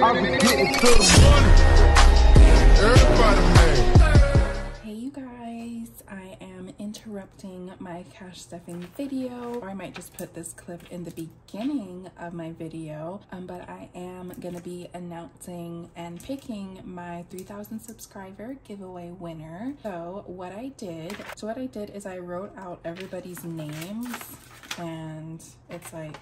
To. Hey you guys, I am interrupting my cash stuffing video, or I might just put this clip in the beginning of my video, um, but I am gonna be announcing and picking my 3000 subscriber giveaway winner. So what I did, so what I did is I wrote out everybody's names and it's like,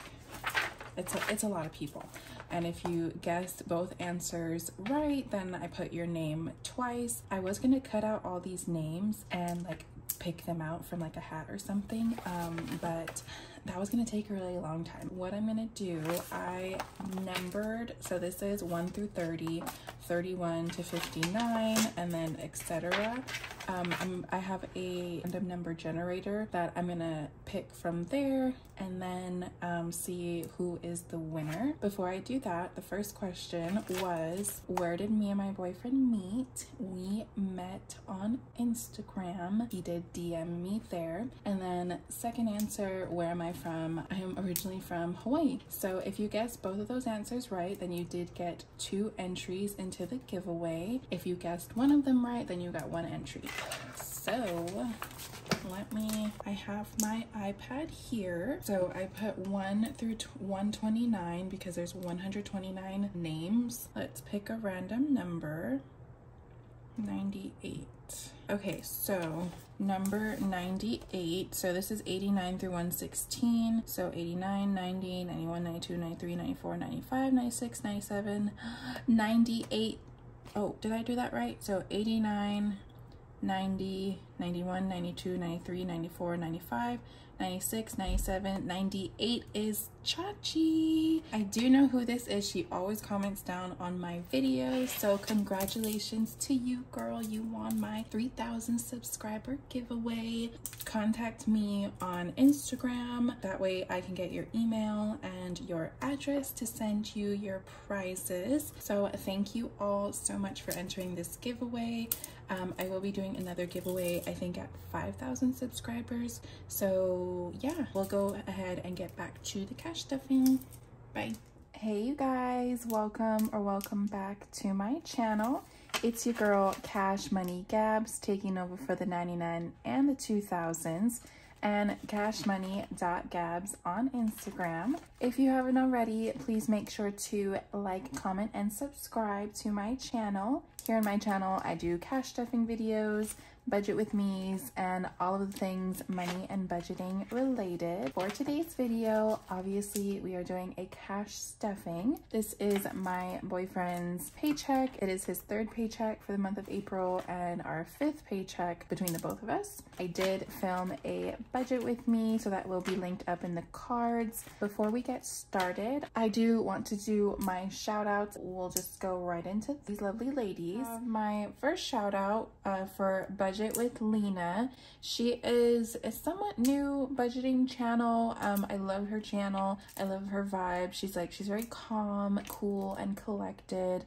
it's a, it's a lot of people. And if you guessed both answers right, then I put your name twice. I was gonna cut out all these names and like pick them out from like a hat or something, um, but that was gonna take a really long time. What I'm gonna do, I numbered, so this is 1 through 30, 31 to 59, and then etc. Um, i have a random number generator that I'm gonna pick from there and then um, see who is the winner. Before I do that, the first question was, where did me and my boyfriend meet? We met on Instagram. He did DM me there. And then second answer, where am I from? I am originally from Hawaii. So if you guessed both of those answers right, then you did get two entries into the giveaway. If you guessed one of them right, then you got one entry. So let me, I have my iPad here. So I put 1 through 129 because there's 129 names. Let's pick a random number. 98. Okay, so number 98. So this is 89 through 116. So 89, 90, 91, 92, 93, 94, 95, 96, 97, 98. Oh, did I do that right? So 89, 90, 91, 92, 93, 94, 95, 96, 97, 98 is Chachi. I do know who this is. She always comments down on my videos. So congratulations to you, girl. You won my 3000 subscriber giveaway. Contact me on Instagram. That way I can get your email and your address to send you your prizes. So thank you all so much for entering this giveaway. Um, I will be doing another giveaway, I think at 5,000 subscribers. So yeah, we'll go ahead and get back to the cash stuffing. Bye. Hey you guys, welcome or welcome back to my channel. It's your girl Cash Money Gabz taking over for the 99 and the 2000s and cashmoney.gabz on Instagram. If you haven't already, please make sure to like, comment, and subscribe to my channel. Here on my channel, I do cash stuffing videos, budget with me's, and all of the things money and budgeting related. For today's video, obviously we are doing a cash stuffing. This is my boyfriend's paycheck. It is his third paycheck for the month of April and our fifth paycheck between the both of us. I did film a budget with me, so that will be linked up in the cards. Before we get started, I do want to do my shout outs. We'll just go right into these lovely ladies. Uh, my first shout out uh, for Budget with Lina. She is a somewhat new budgeting channel. Um, I love her channel. I love her vibe. She's like, she's very calm, cool, and collected.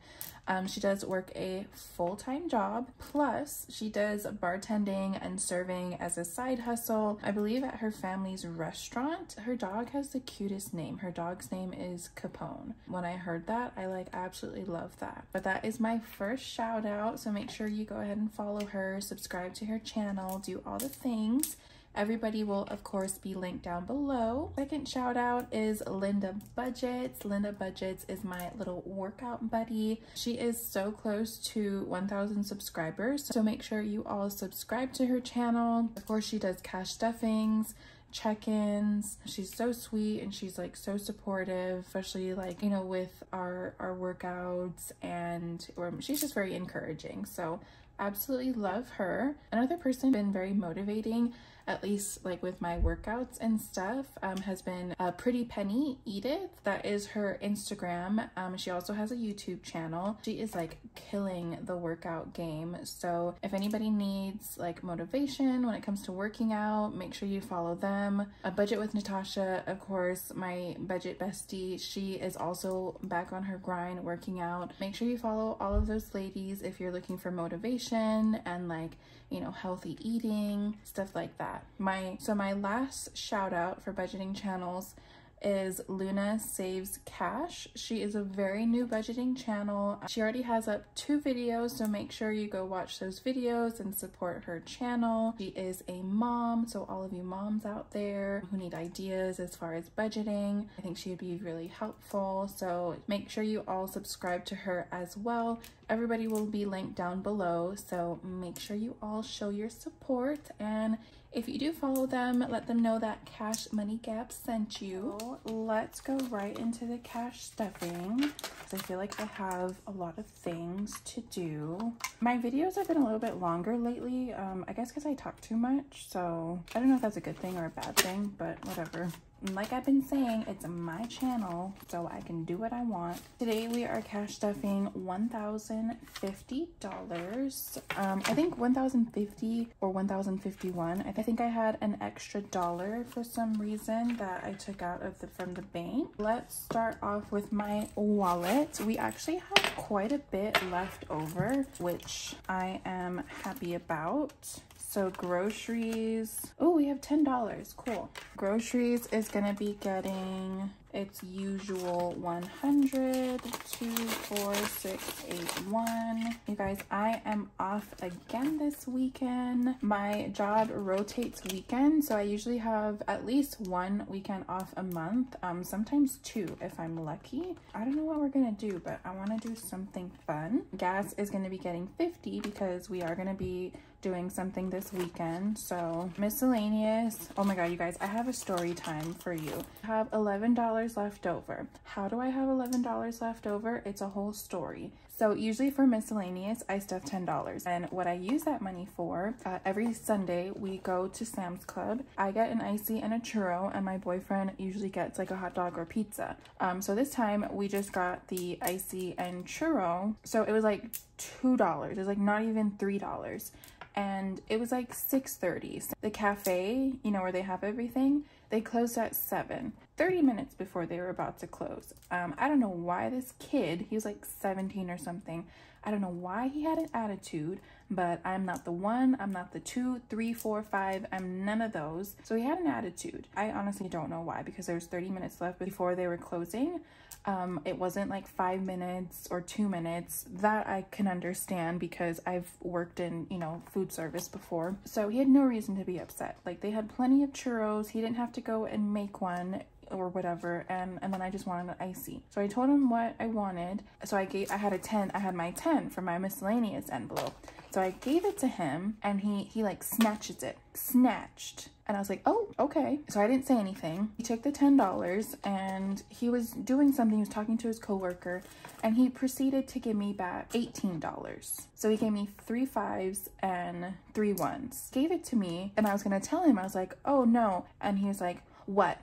Um, she does work a full-time job, plus she does bartending and serving as a side hustle. I believe at her family's restaurant. Her dog has the cutest name. Her dog's name is Capone. When I heard that, I like absolutely love that. But that is my first shout out, so make sure you go ahead and follow her, subscribe to her channel, do all the things. Everybody will, of course, be linked down below. Second shout out is Linda Budgets. Linda Budgets is my little workout buddy. She is so close to 1,000 subscribers, so make sure you all subscribe to her channel. Of course, she does cash stuffings, check-ins she's so sweet and she's like so supportive especially like you know with our our workouts and she's just very encouraging so absolutely love her another person been very motivating at least like with my workouts and stuff, um, has been a Pretty Penny Edith. That is her Instagram. Um, she also has a YouTube channel. She is like killing the workout game. So if anybody needs like motivation when it comes to working out, make sure you follow them. A Budget with Natasha, of course, my budget bestie. She is also back on her grind working out. Make sure you follow all of those ladies if you're looking for motivation and like you know, healthy eating, stuff like that. My So my last shout out for budgeting channels is Luna Saves Cash. She is a very new budgeting channel. She already has up two videos, so make sure you go watch those videos and support her channel. She is a mom, so all of you moms out there who need ideas as far as budgeting, I think she would be really helpful. So make sure you all subscribe to her as well. Everybody will be linked down below, so make sure you all show your support and if you do follow them, let them know that Cash Money Gabz sent you. let's go right into the cash stuffing because I feel like I have a lot of things to do. My videos have been a little bit longer lately, um, I guess because I talk too much, so I don't know if that's a good thing or a bad thing, but whatever like I've been saying, it's my channel, so I can do what I want. Today we are cash stuffing $1,050. Um, I think $1,050 or 1,051. I think I had an extra dollar for some reason that I took out of the from the bank. Let's start off with my wallet. We actually have quite a bit left over, which I am happy about. So groceries, oh, we have $10, cool. Groceries is gonna be getting its usual 100, 2, 4, 6, 8, 1. You guys, I am off again this weekend. My job rotates weekend, so I usually have at least one weekend off a month, um, sometimes two if I'm lucky. I don't know what we're gonna do, but I wanna do something fun. Gas is gonna be getting 50 because we are gonna be doing something this weekend. So miscellaneous. Oh my God, you guys, I have a story time for you. I have $11 left over. How do I have $11 left over? It's a whole story. So usually for miscellaneous, I stuff $10. And what I use that money for, uh, every Sunday we go to Sam's Club. I get an ICEE and a churro and my boyfriend usually gets like a hot dog or pizza. Um, so this time we just got the ICEE and churro. So it was like $2. It was like not even $3 and it was like 6.30. The cafe, you know, where they have everything, they closed at 7, 30 minutes before they were about to close. Um, I don't know why this kid, he was like 17 or something, I don't know why he had an attitude, but I'm not the one, I'm not the two, three, four, five, I'm none of those. So he had an attitude. I honestly don't know why because there was 30 minutes left before they were closing. Um, it wasn't like five minutes or two minutes. That I can understand because I've worked in, you know, food service before. So he had no reason to be upset. Like they had plenty of churros. He didn't have to go and make one or whatever and and then I just wanted an ICEE. So I told him what I wanted. So I gave I had a 10, I had my 10 for my miscellaneous envelope. So I gave it to him and he he like snatches it. Snatched and I was like, oh, okay. So I didn't say anything. He took the $10 and he was doing something. He was talking to his coworker and he proceeded to give me back $18. So he gave me three fives and three ones. Gave it to me and I was going to tell him, I was like, oh no. And he was like, what?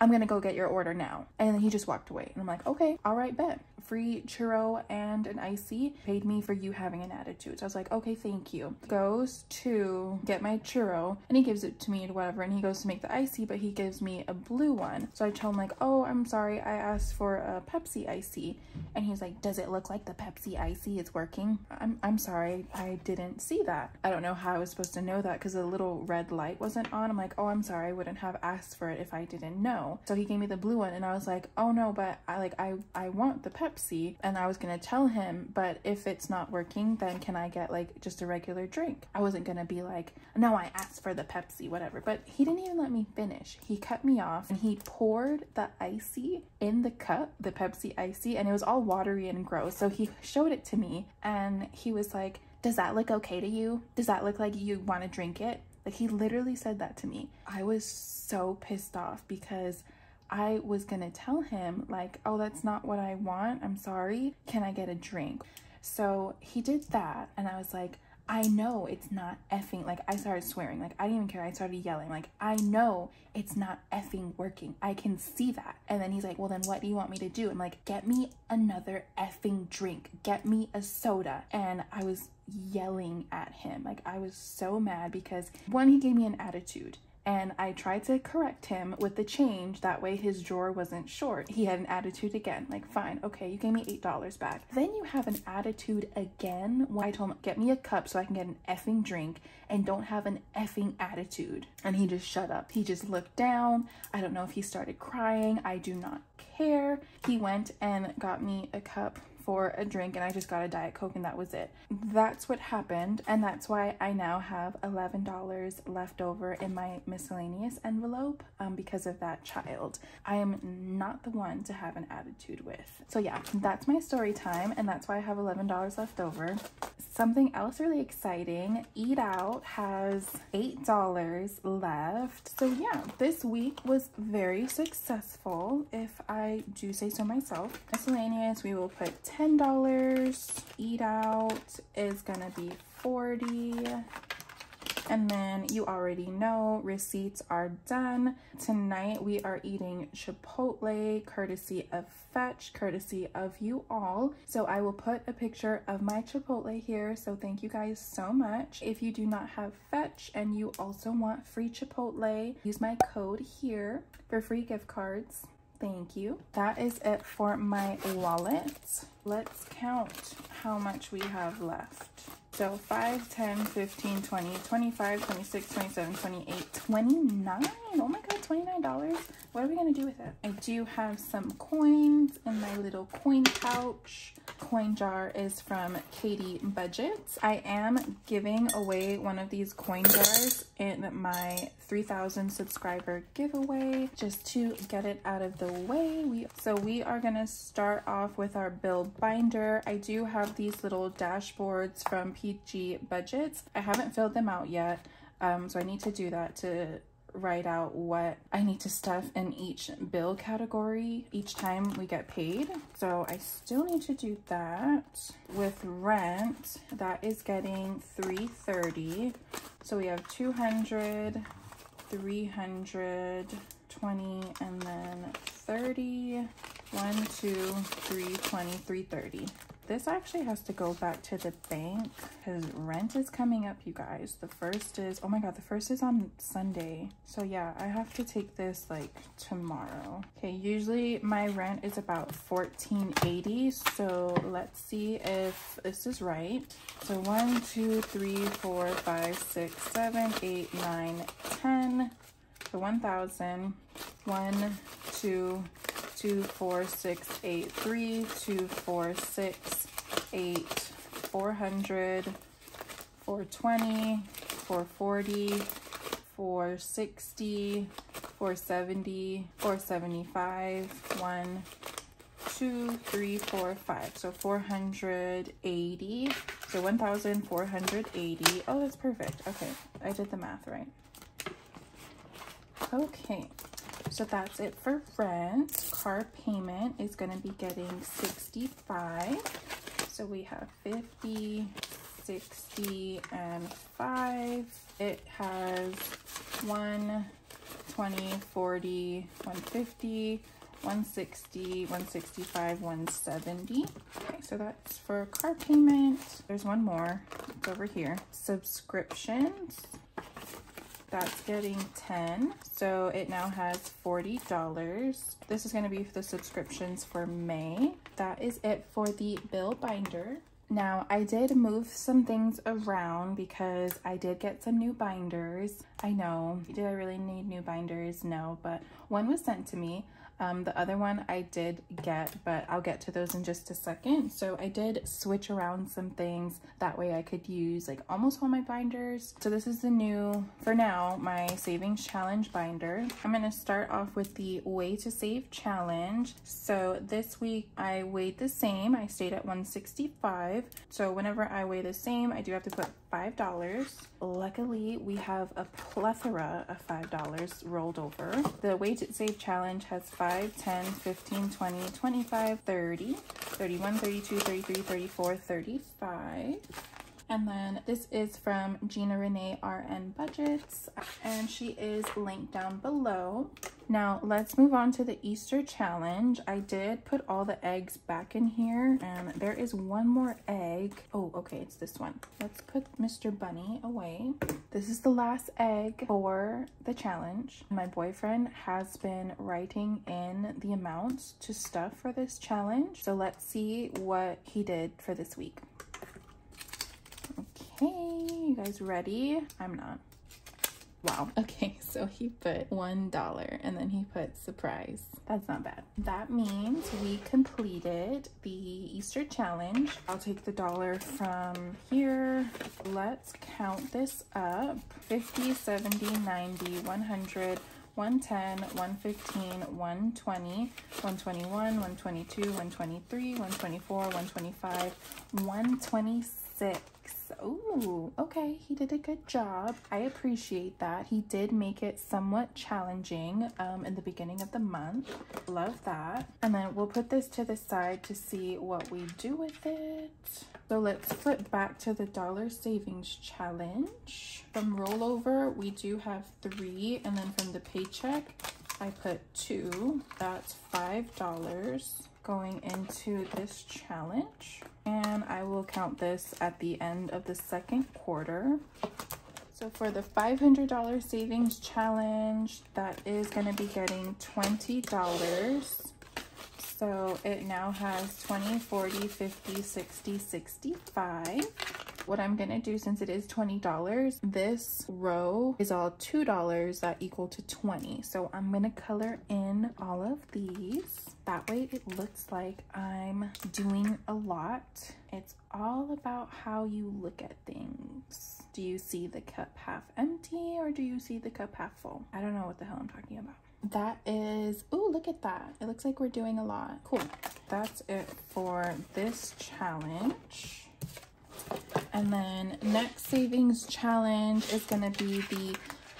I'm gonna go get your order now. And then he just walked away. And I'm like, okay, all right, bet. Free churro and an ICEE paid me for you having an attitude. So I was like, okay, thank you. Goes to get my churro and he gives it to me or whatever. And he goes to make the ICEE, but he gives me a blue one. So I tell him like, oh, I'm sorry. I asked for a Pepsi ICEE. And he's like, does it look like the Pepsi ICEE is working? I'm, I'm sorry. I didn't see that. I don't know how I was supposed to know that because the little red light wasn't on. I'm like, oh, I'm sorry. I wouldn't have asked for it if I didn't know. So he gave me the blue one and I was like, oh no, but I like, I, I want the Pepsi. And I was to tell him, but if it's not working, then can I get like just a regular drink? I wasn't to be like, no, I asked for the Pepsi, whatever. But he didn't even let me finish. He cut me off and he poured the ICEE in the cup, the Pepsi ICEE, and it was all watery and gross. So he showed it to me and he was like, does that look okay to you? Does that look like you want to drink it? Like he literally said that to me. I was so pissed off because I was gonna tell him like, oh, that's not what I want. I'm sorry. Can I get a drink? So he did that and I was like, I know it's not effing, like I started swearing, like I didn't even care, I started yelling, like I know it's not effing working, I can see that. And then he's like, well then what do you want me to do? I'm like, get me another effing drink, get me a soda. And I was yelling at him, like I was so mad because one, he gave me an attitude and I tried to correct him with the change. That way his drawer wasn't short. He had an attitude again. Like, fine, okay, you gave me $8 back. Then you have an attitude again when I told him, get me a cup so I can get an effing drink and don't have an effing attitude. And he just shut up. He just looked down. I don't know if he started crying. I do not care. He went and got me a cup for a drink and I just got a Diet Coke and that was it. That's what happened and that's why I now have $11 left over in my miscellaneous envelope um, because of that child. I am not the one to have an attitude with. So yeah, that's my story time and that's why I have $11 left over. Something else really exciting, Eat Out has $8 left. So yeah, this week was very successful if I do say so myself. Miscellaneous, we will put $10. Eat out is gonna be 40 and then you already know receipts are done. Tonight we are eating Chipotle courtesy of Fetch, courtesy of you all. So I will put a picture of my Chipotle here. So thank you guys so much. If you do not have Fetch and you also want free Chipotle, use my code here for free gift cards. Thank you. That is it for my wallet. Let's count how much we have left. So 5, 10, 15, 20, 25, 26, 27, 28, 29. Oh my God, $29. What are we gonna do with it? I do have some coins in my little coin pouch. Coin jar is from Katie Budgets. I am giving away one of these coin jars in my 3000 subscriber giveaway just to get it out of the way. We So we are gonna start off with our bill binder. I do have these little dashboards from PG Budgets. I haven't filled them out yet, um, so I need to do that to write out what I need to stuff in each bill category each time we get paid. So I still need to do that. With rent, that is getting 330. So we have 200, 300, 20, and then 30, 1, 2, 3, 20, 330. This actually has to go back to the bank because rent is coming up, you guys. The first is, oh my God, the first is on Sunday. So yeah, I have to take this like tomorrow. Okay, usually my rent is about 1480. So let's see if this is right. So one, two, three, four, five, six, seven, eight, nine, ten. So 1,000. One, two, two, four, six, eight, three, two, four, six, eight, four hundred, four twenty, four forty, four sixty, four seventy, four seventy-five, one, two, three, four, five. So 480. So 1,480. Oh, that's perfect. Okay, I did the math right. Okay, so that's it for rent. Car payment is going to be getting 65. So we have 50, 60, and 5. It has 1, 20, 40, 150, 160, 165, 170. Okay, so that's for car payment. There's one more. It's over here. Subscriptions that's getting 10 so it now has $40 this is going to be for the subscriptions for May. That is it for the bill binder. Now I did move some things around because I did get some new binders. I know did I really need new binders? No but one was sent to me um, the other one I did get, but I'll get to those in just a second. So I did switch around some things. That way I could use like almost all my binders. So this is the new, for now, my savings challenge binder. I'm going to start off with the way to save challenge. So this week I weighed the same. I stayed at 165. So whenever I weigh the same, I do have to put $5. Luckily, we have a plethora of $5 rolled over. The Weight to Save Challenge has 5, 10, 15, 20, 25, 30, 31, 32, 33, 34, 35. And then this is from Gina Renee RN Budgets and she is linked down below. Now let's move on to the Easter challenge. I did put all the eggs back in here and there is one more egg. Oh, okay, it's this one. Let's put Mr. Bunny away. This is the last egg for the challenge. My boyfriend has been writing in the amounts to stuff for this challenge. So let's see what he did for this week. Okay, you guys ready? I'm not. Wow. Okay, so he put $1 and then he put surprise. That's not bad. That means we completed the Easter challenge. I'll take the dollar from here. Let's count this up. 50, 70, 90, 100, 110, 115, 120, 121, 122, 123, 124, 125, 126. Oh, okay. He did a good job. I appreciate that. He did make it somewhat challenging um, in the beginning of the month. Love that. And then we'll put this to the side to see what we do with it. So let's flip back to the dollar savings challenge. From rollover, we do have three. And then from the paycheck, I put two. That's $5 going into this challenge and I will count this at the end of the second quarter. So for the $500 savings challenge, that is going to be getting $20. So it now has 20, 40, 50, 60, 65 what I'm gonna do since it is $20, this row is all $2 that uh, equal to 20. So I'm gonna color in all of these. That way it looks like I'm doing a lot. It's all about how you look at things. Do you see the cup half empty or do you see the cup half full? I don't know what the hell I'm talking about. That is, oh, look at that. It looks like we're doing a lot. Cool. That's it for this challenge. And then next savings challenge is going to be the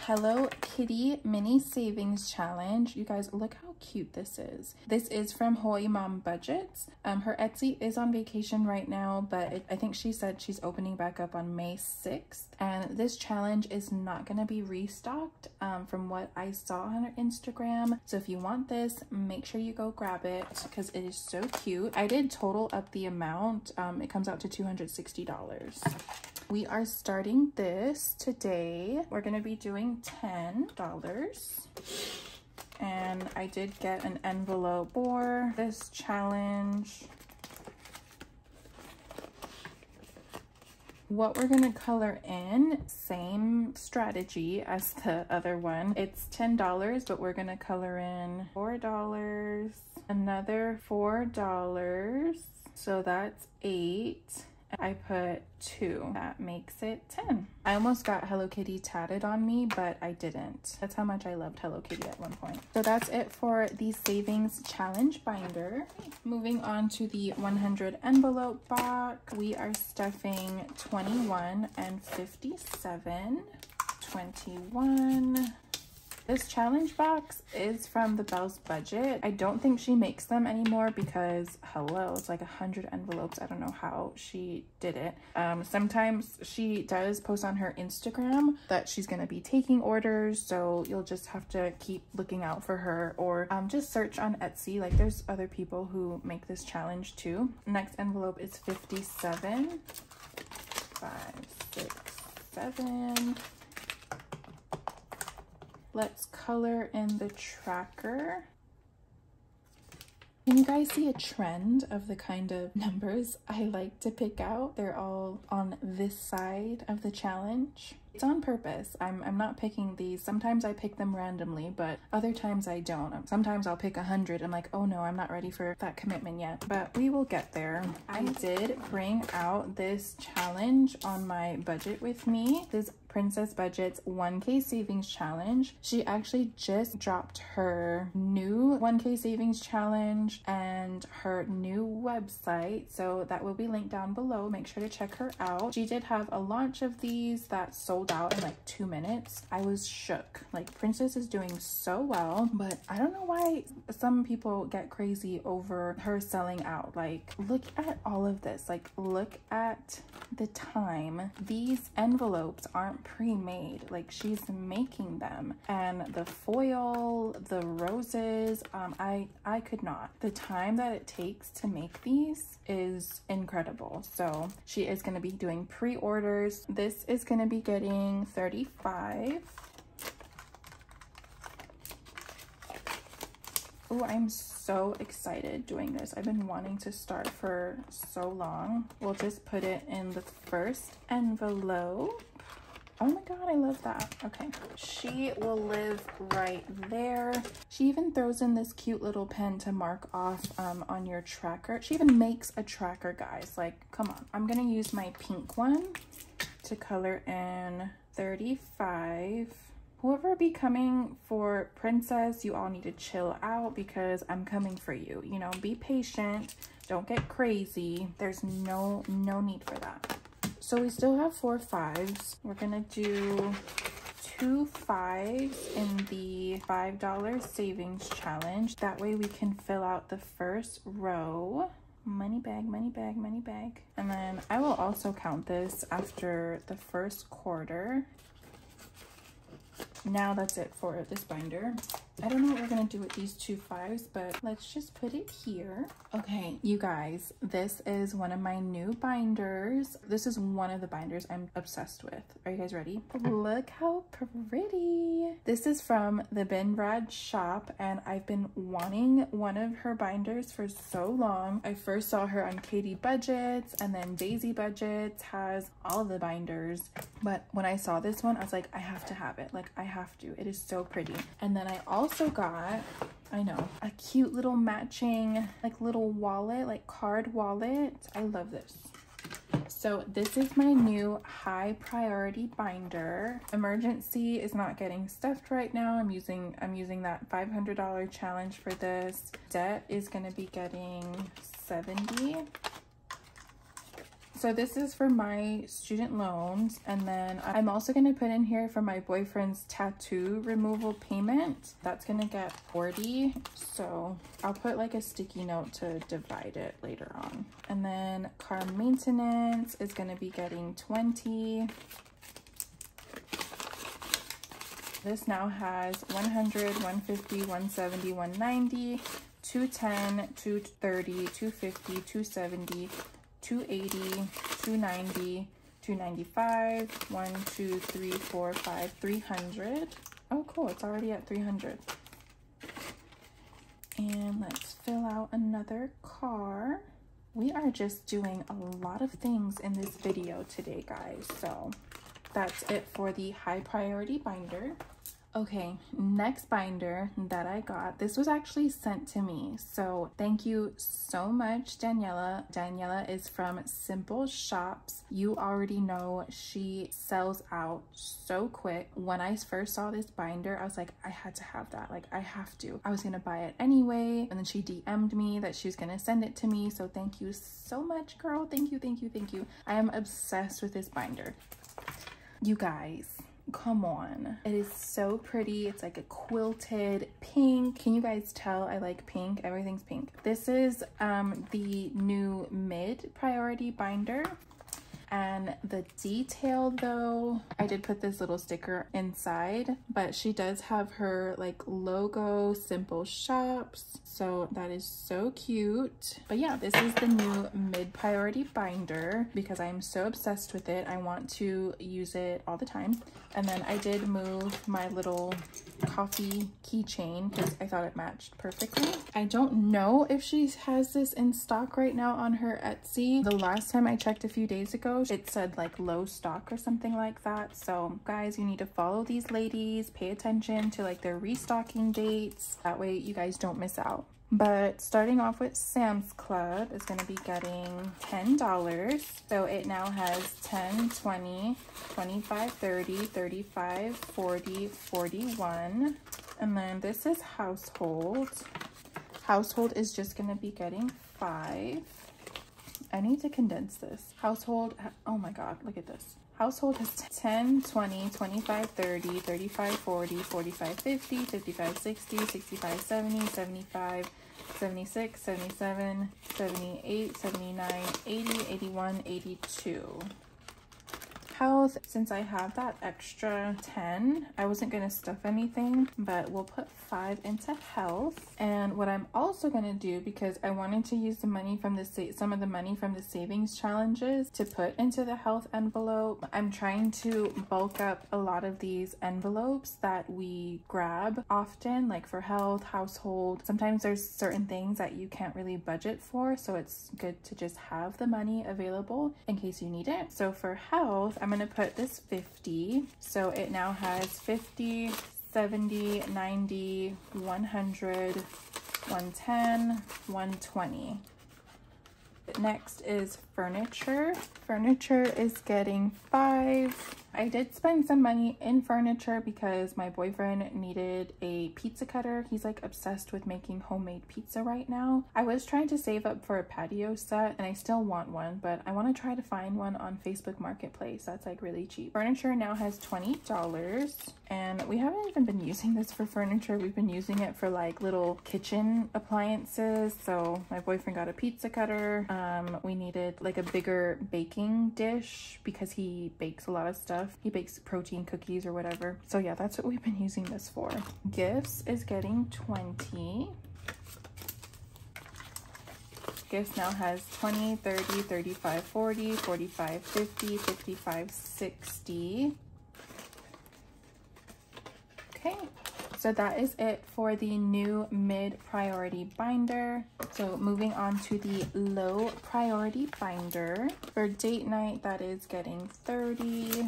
Hello Kitty mini savings challenge. You guys, look how cute this is. This is from Hoi Mom Budgets. Um, her Etsy is on vacation right now, but it, I think she said she's opening back up on May 6th. And this challenge is not going to be restocked um, from what I saw on her Instagram. So if you want this, make sure you go grab it because it is so cute. I did total up the amount. Um, it comes out to $260. We are starting this today. We're going to be doing $10. And I did get an envelope for this challenge. what we're gonna color in same strategy as the other one. It's ten dollars but we're gonna color in four dollars another four dollars. So that's eight I put two. That makes it 10. I almost got Hello Kitty tatted on me, but I didn't. That's how much I loved Hello Kitty at one point. So that's it for the savings challenge binder. Moving on to the 100 envelope box. We are stuffing 21 and 57. 21 this challenge box is from the Belle's Budget. I don't think she makes them anymore because, hello, it's like a 100 envelopes. I don't know how she did it. Um, sometimes she does post on her Instagram that she's going to be taking orders. So you'll just have to keep looking out for her or um, just search on Etsy. Like there's other people who make this challenge too. Next envelope is 57. Five, six, seven. Let's color in the tracker. Can you guys see a trend of the kind of numbers I like to pick out? They're all on this side of the challenge. It's on purpose. I'm, I'm not picking these. Sometimes I pick them randomly, but other times I don't. Sometimes I'll pick a hundred. I'm like, oh no, I'm not ready for that commitment yet, but we will get there. I did bring out this challenge on my budget with me. This Princess Budget's 1K Savings Challenge. She actually just dropped her new 1K Savings Challenge and her new website. So that will be linked down below. Make sure to check her out. She did have a launch of these that sold out in like two minutes. I was shook. Like Princess is doing so well, but I don't know why some people get crazy over her selling out. Like look at all of this. Like look at the time. These envelopes aren't pre-made. Like she's making them and the foil, the roses, um, I, I could not. The time that it takes to make these is incredible. So she is going to be doing pre-orders. This is going to be getting 35 Oh, I'm so excited doing this. I've been wanting to start for so long. We'll just put it in the first envelope. Oh my god, I love that. Okay, she will live right there. She even throws in this cute little pen to mark off um, on your tracker. She even makes a tracker, guys. Like, come on. I'm gonna use my pink one to color in 35 whoever be coming for princess you all need to chill out because i'm coming for you you know be patient don't get crazy there's no no need for that so we still have four fives. We're gonna do two fives in the five dollar savings challenge. That way we can fill out the first row. Money bag money bag money bag. And then i will also count this after the first quarter. Now that's it for this binder. I don't know what we're gonna do with these two fives, but let's just put it here. Okay, you guys, this is one of my new binders. This is one of the binders I'm obsessed with. Are you guys ready? Look how pretty. This is from the Ben Brad shop, and I've been wanting one of her binders for so long. I first saw her on Katie Budgets, and then Daisy Budgets has all the binders. But when I saw this one, I was like, I have to have it. Like, I have to. It is so pretty. And then I also got, I know, a cute little matching, like little wallet, like card wallet. I love this. So this is my new high priority binder. Emergency is not getting stuffed right now. I'm using I'm using that $500 challenge for this. Debt is going to be getting 70 so this is for my student loans and then I'm also going to put in here for my boyfriend's tattoo removal payment. That's going to get 40. So I'll put like a sticky note to divide it later on. And then car maintenance is going to be getting 20. This now has 100, 150, 170, 190, 210, 230, 250, 270, 280, 290, 295, 1, 2, 3, 4, 5, 300. Oh, cool. It's already at 300. And let's fill out another car. We are just doing a lot of things in this video today, guys. So that's it for the high priority binder. Okay, next binder that I got, this was actually sent to me. So thank you so much, Daniela. Daniela is from Simple Shops. You already know she sells out so quick. When I first saw this binder, I was like, I had to have that. Like, I have to. I was gonna buy it anyway. And then she DM'd me that she was gonna send it to me. So thank you so much, girl. Thank you, thank you, thank you. I am obsessed with this binder. You guys, come on. It is so pretty. It's like a quilted pink. Can you guys tell i like pink? Everything's pink. This is um the new mid priority binder and the detail though i did put this little sticker inside but she does have her like logo simple shops so that is so cute. But yeah this is the new mid priority binder because i'm so obsessed with it. I want to use it all the time. And then i did move my little coffee keychain because i thought it matched perfectly. I don't know if she has this in stock right now on her etsy. The last time i checked a few days ago it said like low stock or something like that. So guys you need to follow these ladies. Pay attention to like their restocking dates. That way you guys don't miss out but starting off with Sam's Club is going to be getting $10. So it now has 10, 20, 25, 30, 35, 40, 41. And then this is Household. Household is just going to be getting 5. I need to condense this. Household, oh my god, look at this. household has 10, 20, 25, 30, 35, 40, 45, 50, 55, 60, 65, 70, 75, 76, 77, 78, 79, 80, 81, 82 health. Since i have that extra 10 i wasn't going to stuff anything but we'll put five into health. And what i'm also going to do because i wanted to use the money from the some of the money from the savings challenges to put into the health envelope i'm trying to bulk up a lot of these envelopes that we grab often like for health household. Sometimes there's certain things that you can't really budget for so it's good to just have the money available in case you need it. So for health I'm gonna put this 50. So it now has 50, 70, 90, 100, 110, 120. Next is furniture. Furniture is getting five. I did spend some money in furniture because my boyfriend needed a pizza cutter. He's like obsessed with making homemade pizza right now. I was trying to save up for a patio set and I still want one, but I want to try to find one on Facebook Marketplace. That's like really cheap. Furniture now has $20 and we haven't even been using this for furniture. We've been using it for like little kitchen appliances. So my boyfriend got a pizza cutter. Um, we needed like a bigger baking dish because he bakes a lot of stuff. He bakes protein cookies or whatever. So yeah, that's what we've been using this for. Gifts is getting 20. Gifts now has 20, 30, 35, 40, 45, 50, 55, 60. Okay, so that is it for the new mid priority binder. So moving on to the low priority binder. For date night, that is getting 30.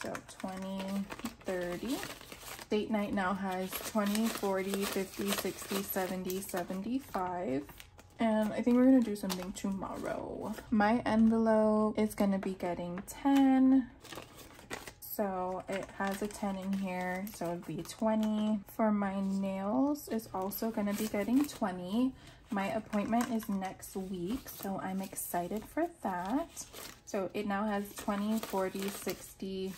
So 20, 30. Date night now has 20, 40, 50, 60, 70, 75. And I think we're to do something tomorrow. My envelope is to be getting 10. So it has a 10 in here, so it'd be 20. For my nails is also gonna be getting 20. My appointment is next week, so I'm excited for that. So it now has 20, 40, 60,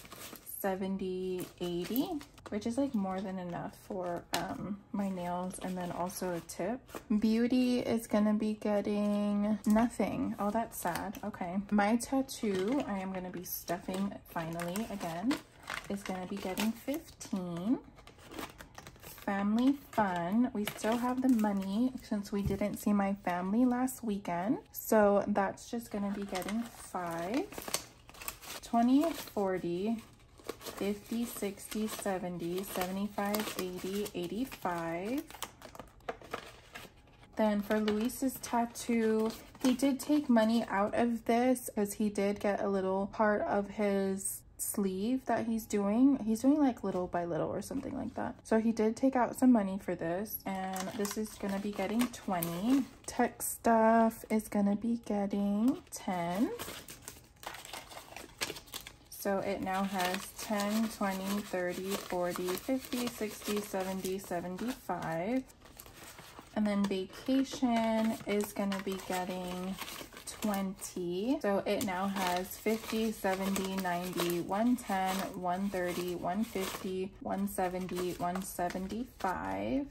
70, 80, which is like more than enough for um, my nails and then also a tip. Beauty is gonna be getting nothing. Oh, that's sad. Okay. My tattoo, I am gonna be stuffing finally again, is gonna be getting 15 family fun. We still have the money since we didn't see my family last weekend. So that's just gonna be getting five. 20, 40, 50, 60, 70, 75, 80, 85. Then for Luis's tattoo, he did take money out of this because he did get a little part of his sleeve that he's doing. He's doing like little by little or something like that. So he did take out some money for this and this is going to be getting 20. Tech stuff is going to be getting 10. So it now has 10, 20, 30, 40, 50, 60, 70, 75. And then vacation is going to be getting 20. So it now has 50, 70, 90, 110, 130, 150, 170, 175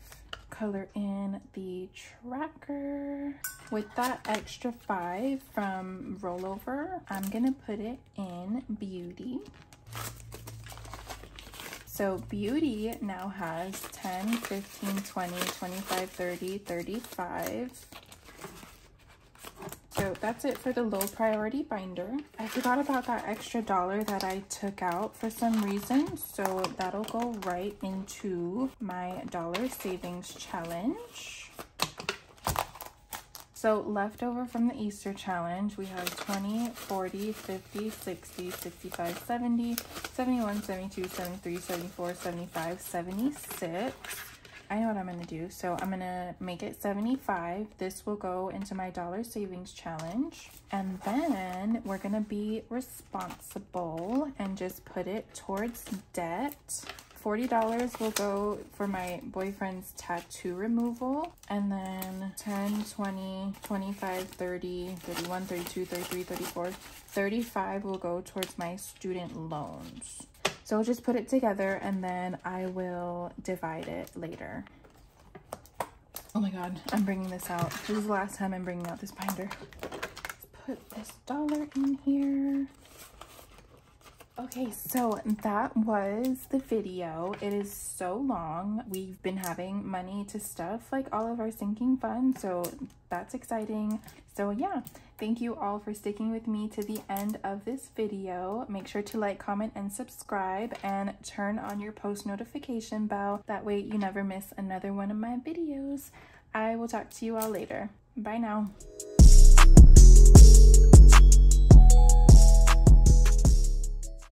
color in the tracker. With that extra five from rollover, I'm gonna put it in beauty. So beauty now has 10, 15, 20, 25, 30, 35. So that's it for the low priority binder. I forgot about that extra dollar that I took out for some reason. So that'll go right into my dollar savings challenge. So leftover from the Easter challenge, we have 20, 40, 50, 60, 65, 70, 71, 72, 73, 74, 75, 76. I know what I'm going to do. So I'm going to make it 75. This will go into my dollar savings challenge. And then we're going to be responsible and just put it towards debt $40 will go for my boyfriend's tattoo removal. And then 10, 20, 25, 30, 31, 32, 33, 34, 35 will go towards my student loans. So just put it together and then I will divide it later. Oh my god, I'm bringing this out. This is the last time I'm bringing out this binder. Let's put this dollar in here. Okay, so that was the video. It is so long. We've been having money to stuff like all of our sinking funds, so that's exciting. So yeah, thank you all for sticking with me to the end of this video. Make sure to like, comment, and subscribe and turn on your post notification bell. That way you never miss another one of my videos. I will talk to you all later. Bye now.